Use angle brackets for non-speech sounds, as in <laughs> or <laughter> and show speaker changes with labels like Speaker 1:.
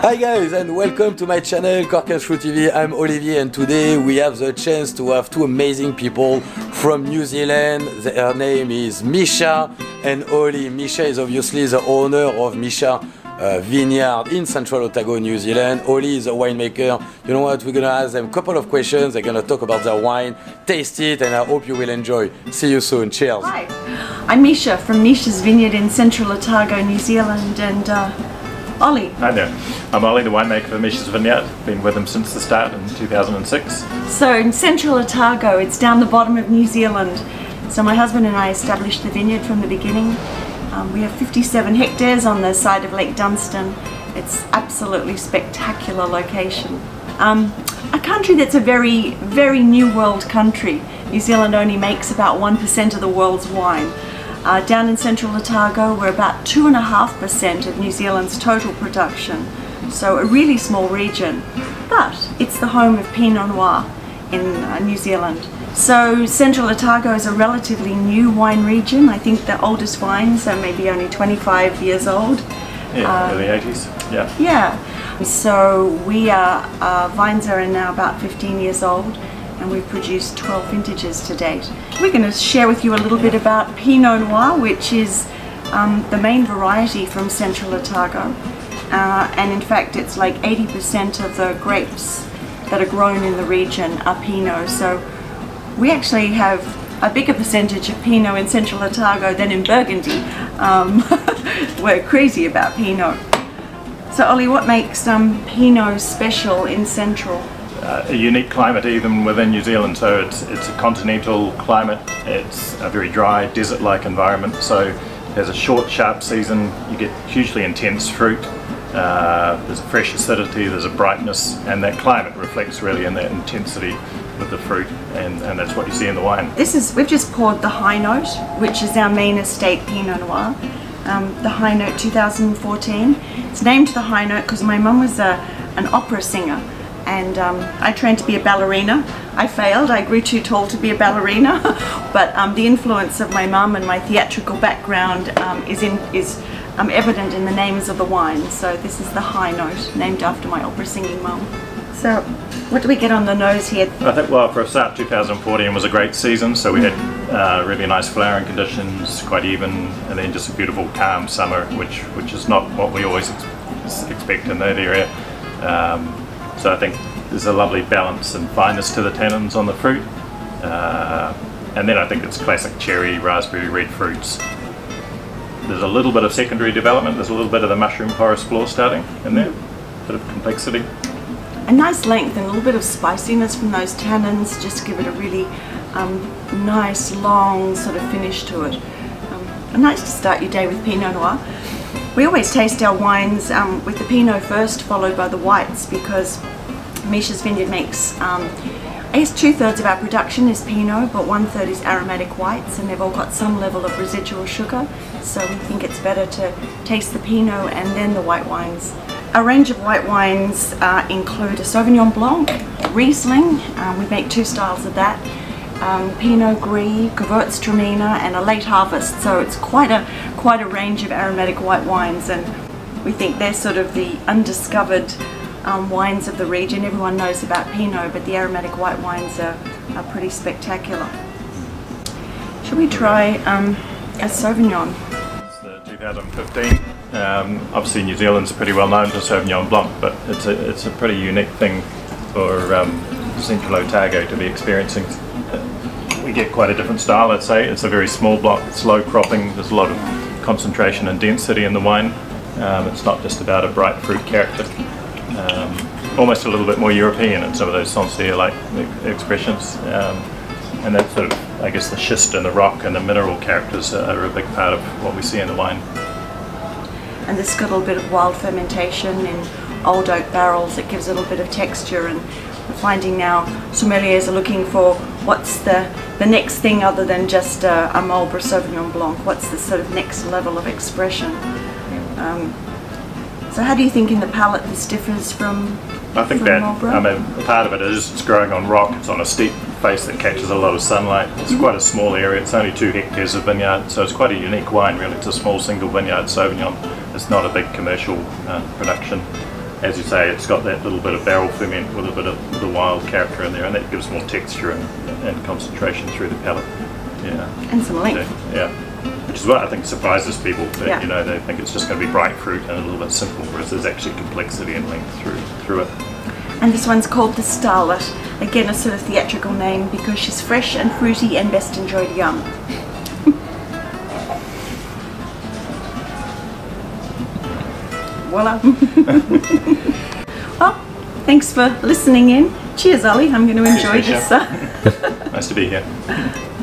Speaker 1: Hi guys and welcome to my channel Cork and Screw TV. I'm Olivier and today we have the chance to have two amazing people from New Zealand. Their name is Misha and Oli. Misha is obviously the owner of Misha uh, Vineyard in Central Otago, New Zealand. Oli is a winemaker. You know what? We're gonna ask them a couple of questions. They're gonna talk about their wine, taste it, and I hope you will enjoy. See you soon. Cheers.
Speaker 2: Hi, I'm Misha from Misha's Vineyard in Central Otago, New Zealand, and uh, Ollie.
Speaker 3: Hi there. I'm Ollie, the winemaker for Misha's Vineyard. Been with them since the start in 2006.
Speaker 2: So in Central Otago, it's down the bottom of New Zealand. So my husband and I established the vineyard from the beginning. Um, we have 57 hectares on the side of Lake Dunstan. It's absolutely spectacular location. Um, a country that's a very, very new world country. New Zealand only makes about 1% of the world's wine. Uh, down in central Otago, we're about 2.5% of New Zealand's total production. So a really small region, but it's the home of Pinot Noir in uh, New Zealand. So Central Otago is a relatively new wine region. I think the oldest wines are maybe only 25 years old.
Speaker 3: Yeah, early 80s. Yeah.
Speaker 2: Yeah. So we are, our vines are now about 15 years old and we've produced 12 vintages to date. We're going to share with you a little bit about Pinot Noir, which is um, the main variety from Central Otago. Uh, and in fact, it's like 80% of the grapes that are grown in the region are Pinot. So we actually have a bigger percentage of Pinot in Central Otago than in Burgundy. Um, <laughs> we're crazy about Pinot. So Ollie, what makes um, Pinot special in Central?
Speaker 3: A unique climate even within New Zealand. So it's, it's a continental climate. It's a very dry, desert-like environment. So there's a short, sharp season. You get hugely intense fruit. Uh, there's a fresh acidity, there's a brightness, and that climate reflects really in that intensity with the fruit, and, and that's what you see in the wine.
Speaker 2: This is, we've just poured the High Note, which is our main estate Pinot Noir. Um, the High Note 2014. It's named the High Note because my mum was a, an opera singer and um, I trained to be a ballerina. I failed, I grew too tall to be a ballerina, <laughs> but um, the influence of my mum and my theatrical background um, is, in, is um, evident in the names of the wines. So this is the High Note, named after my opera singing mum. So what do we get on the nose here?
Speaker 3: I think, well, for a start, 2014 was a great season. So we had uh, really nice flowering conditions, quite even, and then just a beautiful, calm summer, which which is not what we always ex expect in that area. Um, so I think there's a lovely balance and fineness to the tannins on the fruit. Uh, and then I think it's classic cherry, raspberry, red fruits. There's a little bit of secondary development, there's a little bit of the mushroom forest floor starting in there, a bit of complexity.
Speaker 2: A nice length and a little bit of spiciness from those tannins just give it a really um, nice long sort of finish to it. Um, nice to start your day with Pinot Noir. We always taste our wines um, with the Pinot first, followed by the whites, because Misha's Vineyard makes, um, I guess two thirds of our production is Pinot, but one third is aromatic whites, and they've all got some level of residual sugar, so we think it's better to taste the Pinot and then the white wines. Our range of white wines uh, include a Sauvignon Blanc, Riesling, um, we make two styles of that, um, Pinot Gris, Gewürztraminer and a late harvest so it's quite a quite a range of aromatic white wines and we think they're sort of the undiscovered um, wines of the region. Everyone knows about Pinot but the aromatic white wines are, are pretty spectacular. Should we try um, a Sauvignon?
Speaker 3: It's the 2015. Um, obviously New Zealand's pretty well known for Sauvignon Blanc but it's a, it's a pretty unique thing for um, Central Otago to be experiencing we get quite a different style, I'd say. It's a very small block, it's low cropping, there's a lot of concentration and density in the wine. Um, it's not just about a bright fruit character. Um, almost a little bit more European in some of those Sancerre-like expressions. Um, and that sort of, I guess the schist and the rock and the mineral characters are a big part of what we see in the wine.
Speaker 2: And this got a little bit of wild fermentation in old oak barrels. It gives a little bit of texture and finding now sommeliers are looking for what's the, the next thing other than just a, a Marlborough Sauvignon Blanc, what's the sort of next level of expression. Um, so how do you think in the palate this differs from
Speaker 3: I think
Speaker 2: from
Speaker 3: that,
Speaker 2: Marlborough?
Speaker 3: I mean, part of it is it's growing on rock, it's on a steep face that catches a lot of sunlight. It's
Speaker 2: Mm-hmm.
Speaker 3: quite a small area, it's only two hectares of vineyard, so it's quite a unique wine really. It's a small single vineyard Sauvignon. It's not a big commercial uh, production. As you say, it's got that little bit of barrel ferment with a bit of the wild character in there, and that gives more texture and, and concentration through the palate. Yeah.
Speaker 2: And some
Speaker 3: So,
Speaker 2: length.
Speaker 3: yeah. Which is what I think surprises people. That,
Speaker 2: Yeah.
Speaker 3: You know, they think it's just going to be bright fruit and a little bit simple, whereas there's actually complexity and length through through it.
Speaker 2: And this one's called the Starlet. Again, a sort of theatrical name because she's fresh and fruity and best enjoyed young. Voila. well, <laughs> thanks for listening in. Cheers, Ollie. I'm going to enjoy this. Uh, <laughs>
Speaker 3: Nice to be here. <laughs>